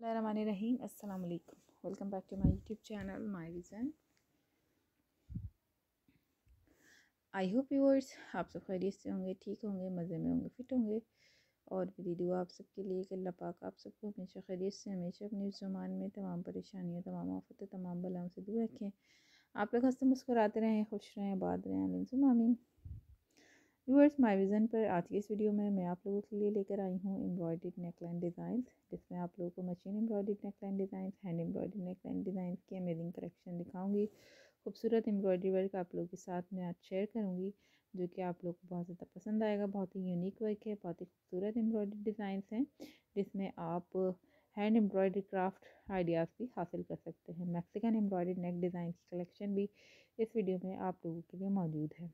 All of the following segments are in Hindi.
रहीम अस्सलाम वालेकुम welcome back to my YouTube channel, my vision. I hope viewers आप सब खैरियत से होंगे, ठीक होंगे, मज़े में होंगे फिट होंगे। और मेरी दुआ आप सबके लिए कि अल्लाह पाक आप सबको हमेशा खैरियत से, हमेशा अपने ज़ुबान में तमाम परेशानियों, तमाम आफतें, तमाम बलाओं से दूर रखें। आप लोग हँसते मुस्कुराते रहें, खुश रहें, आबाद रहें, आमीन आमीन। व्यूअर्स, माय विज़न पर आज की इस वीडियो में मैं आप लोगों के लिए लेकर आई हूँ एम्ब्रॉयड नेकलाइन डिज़ाइन जिसमें आप लोगों को machine embroidered neckline design hand embroidered neckline design की अमेजिंग कलेक्शन दिखाऊँगी। खूबसूरत एम्ब्रॉयडरी वर्क आप लोगों के साथ मैं आज शेयर करूँगी, जो कि आप लोग को बहुत ज़्यादा पसंद आएगा। बहुत ही यूनिक वर्क है, बहुत ही खूबसूरत एम्ब्रॉयडरी डिज़ाइन हैं, जिसमें आप हैंड एम्ब्रॉयडरी क्राफ्ट आइडियाज़ भी हासिल कर सकते हैं। मैक्सिकन एम्ब्रॉयडरी नेक डिज़ाइन की कलेक्शन भी इस वीडियो में आप लोगों के लिए मौजूद है।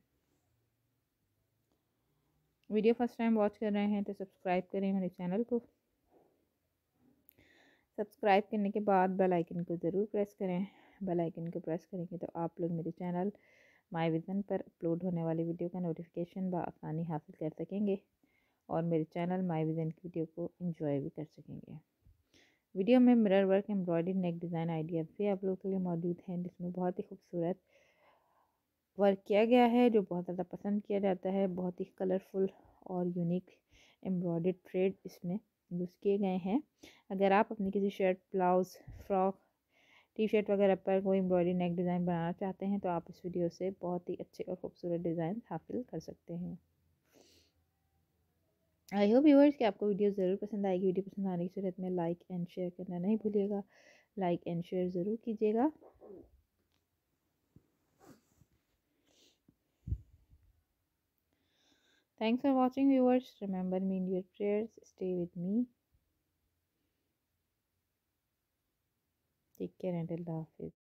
वीडियो फ़र्स्ट टाइम वॉच कर रहे हैं तो सब्सक्राइब करें मेरे चैनल को। सब्सक्राइब करने के बाद बेल आइकन को ज़रूर प्रेस करें। बेल आइकन को प्रेस करेंगे तो आप लोग मेरे चैनल माई विज़न पर अपलोड होने वाली वीडियो का नोटिफिकेशन बसानी हासिल कर सकेंगे और मेरे चैनल माई विज़न की वीडियो को इंजॉय भी कर सकेंगे। वीडियो में mirror work, embroidery, neck design, ideas भी आप लोगों के लिए मौजूद हैं। जिसमें बहुत ही खूबसूरत वर्क किया गया है, जो बहुत ज़्यादा पसंद किया जाता है। बहुत ही कलरफुल और यूनिक एम्ब्रॉयड थ्रेड इसमें यूज़ किए गए हैं। अगर आप अपनी किसी shirt blouse frock T shirt वगैरह पर कोई एम्ब्रॉयडरी नेक डिज़ाइन बनाना चाहते हैं तो आप इस वीडियो से बहुत ही अच्छे और खूबसूरत डिज़ाइन हासिल कर सकते हैं। आई होप व्यूअर्स कि आपको वीडियो ज़रूर पसंद आएगी। वीडियो पसंद आने की सूरत में लाइक एंड शेयर करना नहीं भूलिएगा। लाइक एंड शेयर ज़रूर कीजिएगा। Thanks for watching viewers. Remember me in your prayers. Stay with me. Take care and Allah Hafiz.